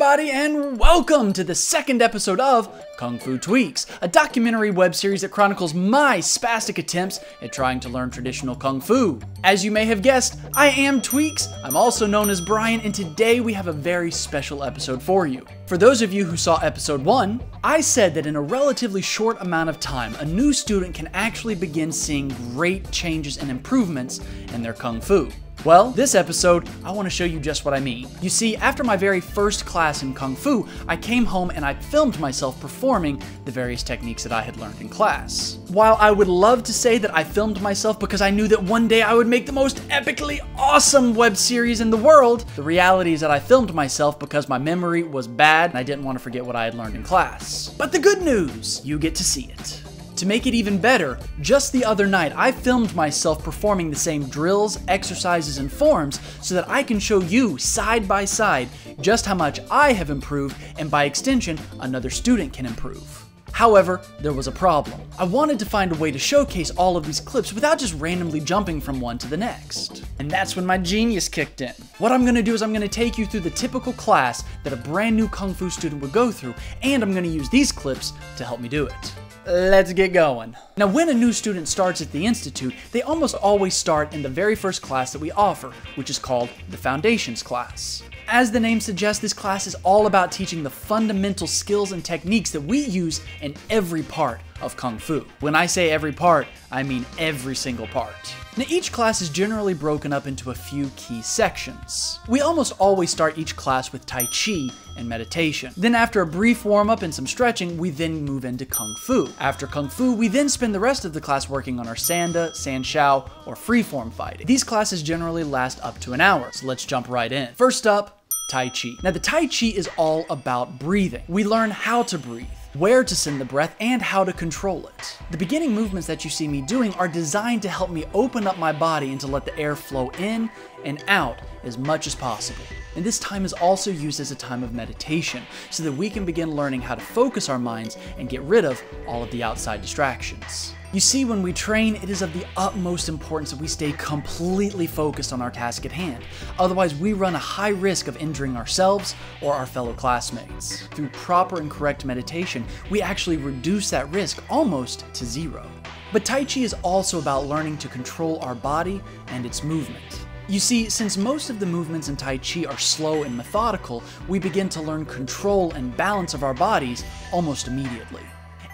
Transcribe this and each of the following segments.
everybody, and welcome to the second episode of Kung Fu Tweex, a documentary web series that chronicles my spastic attempts at trying to learn traditional Kung Fu. As you may have guessed, I am Tweex, I'm also known as Brian, and today we have a very special episode for you. For those of you who saw episode 1, I said that in a relatively short amount of time, a new student can actually begin seeing great changes and improvements in their Kung Fu. Well, this episode, I want to show you just what I mean. You see, after my very first class in Kung Fu, I came home and I filmed myself performing the various techniques that I had learned in class. While I would love to say that I filmed myself because I knew that one day I would make the most epically awesome web series in the world, the reality is that I filmed myself because my memory was bad and I didn't want to forget what I had learned in class. But the good news, you get to see it. To make it even better, just the other night I filmed myself performing the same drills, exercises, and forms so that I can show you side by side just how much I have improved and by extension, another student can improve. However, there was a problem. I wanted to find a way to showcase all of these clips without just randomly jumping from one to the next. And that's when my genius kicked in. What I'm gonna do is I'm gonna take you through the typical class that a brand new Kung Fu student would go through, and I'm gonna use these clips to help me do it. Let's get going. Now, when a new student starts at the Institute, they almost always start in the very first class that we offer, which is called the Foundations class. As the name suggests, this class is all about teaching the fundamental skills and techniques that we use in every part of Kung Fu. When I say every part, I mean every single part. Now, each class is generally broken up into a few key sections. We almost always start each class with Tai Chi and meditation. Then after a brief warm-up and some stretching, we then move into Kung Fu. After Kung Fu, we then spend the rest of the class working on our Sanda, San Sanshou, or freeform fighting. These classes generally last up to an hour, so let's jump right in. First up, Tai Chi. Now the Tai Chi is all about breathing. We learn how to breathe where to send the breath, and how to control it. The beginning movements that you see me doing are designed to help me open up my body and to let the air flow in and out as much as possible. And this time is also used as a time of meditation so that we can begin learning how to focus our minds and get rid of all of the outside distractions. You see, when we train, it is of the utmost importance that we stay completely focused on our task at hand. Otherwise, we run a high risk of injuring ourselves or our fellow classmates. Through proper and correct meditation, we actually reduce that risk almost to zero. But Tai Chi is also about learning to control our body and its movement. You see, since most of the movements in Tai Chi are slow and methodical, we begin to learn control and balance of our bodies almost immediately.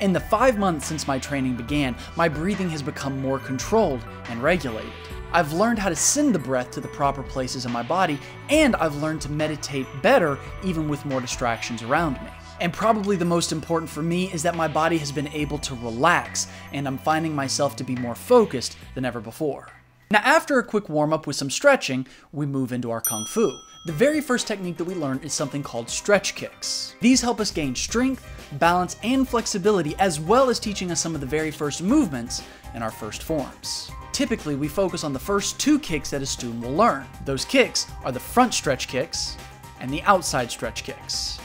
In the five months since my training began, my breathing has become more controlled and regulated. I've learned how to send the breath to the proper places in my body, and I've learned to meditate better even with more distractions around me. And probably the most important for me is that my body has been able to relax, and I'm finding myself to be more focused than ever before. Now, after a quick warm up with some stretching, we move into our Kung Fu. The very first technique that we learn is something called stretch kicks. These help us gain strength, balance, and flexibility, as well as teaching us some of the very first movements in our first forms. Typically, we focus on the first two kicks that a student will learn. Those kicks are the front stretch kicks and the outside stretch kicks.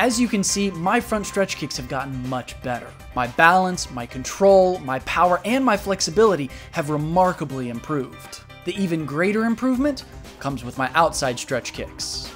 As you can see, my front stretch kicks have gotten much better. My balance, my control, my power, and my flexibility have remarkably improved. The even greater improvement comes with my outside stretch kicks.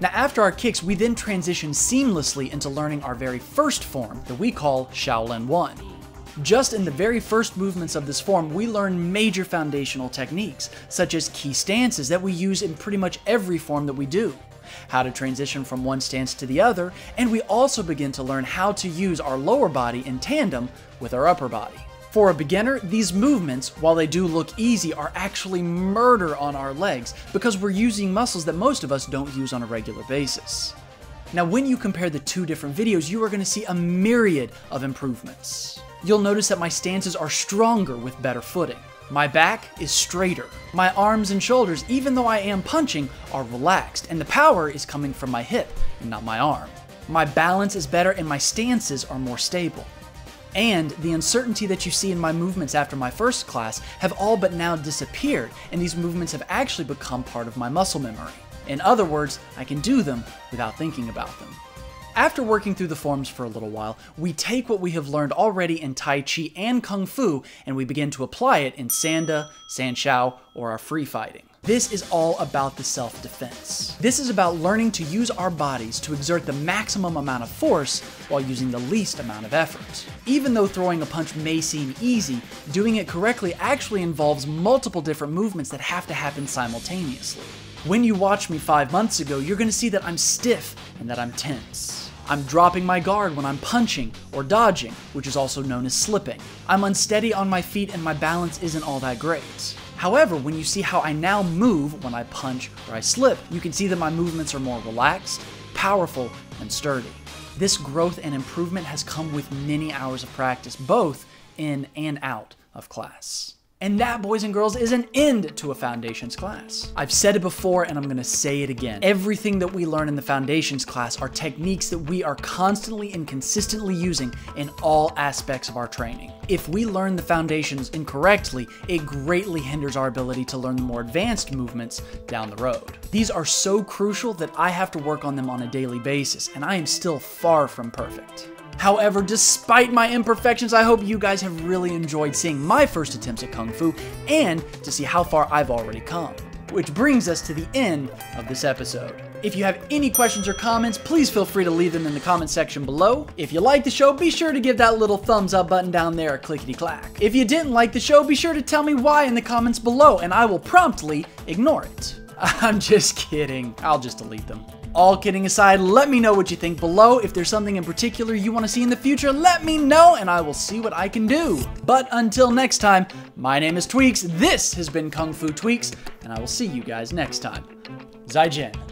Now after our kicks, we then transition seamlessly into learning our very first form that we call Shaolin 1. Just in the very first movements of this form, we learn major foundational techniques, such as key stances that we use in pretty much every form that we do, how to transition from one stance to the other, and we also begin to learn how to use our lower body in tandem with our upper body. For a beginner, these movements, while they do look easy, are actually murder on our legs because we're using muscles that most of us don't use on a regular basis. Now, when you compare the two different videos, you are going to see a myriad of improvements. You'll notice that my stances are stronger with better footing. My back is straighter. My arms and shoulders, even though I am punching, are relaxed, and the power is coming from my hip and not my arm. My balance is better and my stances are more stable and the uncertainty that you see in my movements after my first class have all but now disappeared, and these movements have actually become part of my muscle memory. In other words, I can do them without thinking about them. After working through the forms for a little while, we take what we have learned already in Tai Chi and Kung Fu and we begin to apply it in Sanda, Sanshou, or our free fighting. This is all about the self defense. This is about learning to use our bodies to exert the maximum amount of force while using the least amount of effort. Even though throwing a punch may seem easy, doing it correctly actually involves multiple different movements that have to happen simultaneously. When you watched me five months ago, you're gonna see that I'm stiff and that I'm tense. I'm dropping my guard when I'm punching or dodging, which is also known as slipping. I'm unsteady on my feet and my balance isn't all that great. However, when you see how I now move when I punch or I slip, you can see that my movements are more relaxed, powerful, and sturdy. This growth and improvement has come with many hours of practice, both in and out of class. And that, boys and girls, is an end to a foundations class. I've said it before and I'm gonna say it again. Everything that we learn in the foundations class are techniques that we are constantly and consistently using in all aspects of our training. If we learn the foundations incorrectly, it greatly hinders our ability to learn the more advanced movements down the road. These are so crucial that I have to work on them on a daily basis, and I am still far from perfect. However, despite my imperfections, I hope you guys have really enjoyed seeing my first attempts at Kung Fu and to see how far I've already come. Which brings us to the end of this episode. If you have any questions or comments, please feel free to leave them in the comment section below. If you like the show, be sure to give that little thumbs up button down there a clickety clack. If you didn't like the show, be sure to tell me why in the comments below and I will promptly ignore it. I'm just kidding. I'll just delete them. All kidding aside, let me know what you think below. If there's something in particular you want to see in the future, let me know and I will see what I can do. But until next time, my name is Tweex, this has been Kung Fu Tweex, and I will see you guys next time. Zaijian.